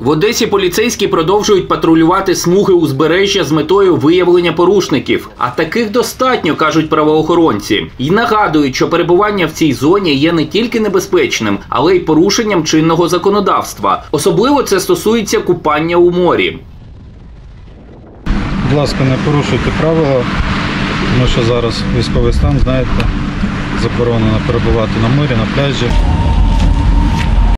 В Одесі поліцейські продовжують патрулювати смуги узбережжя з метою виявлення порушників. А таких достатньо, кажуть правоохоронці. І нагадують, що перебування в цій зоні є не тільки небезпечним, але й порушенням чинного законодавства. Особливо це стосується купання у морі. Будь ласка, не порушуйте правила, тому що зараз військовий стан, знаєте, заборонено перебувати на морі, на пляжі.